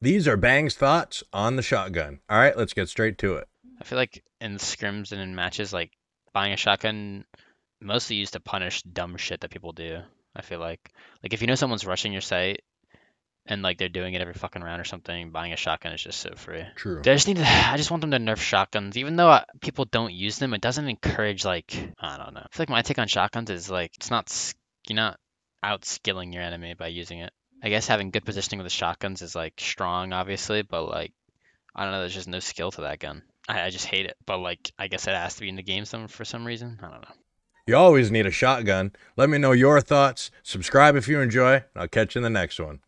These are Bang's thoughts on the shotgun. All right, let's get straight to it. I feel like in scrims and in matches, like buying a shotgun mostly used to punish dumb shit that people do. I feel like, like if you know someone's rushing your site and like they're doing it every fucking round or something, buying a shotgun is just so free. True. They just need to. I just want them to nerf shotguns, even though uh, people don't use them. It doesn't encourage like I don't know. I feel like my take on shotguns is like it's not you're not outskilling your enemy by using it. I guess having good positioning with the shotguns is like strong, obviously, but like I don't know. There's just no skill to that gun. I, I just hate it. But like I guess it has to be in the game some for some reason. I don't know. You always need a shotgun. Let me know your thoughts. Subscribe if you enjoy, I'll catch you in the next one.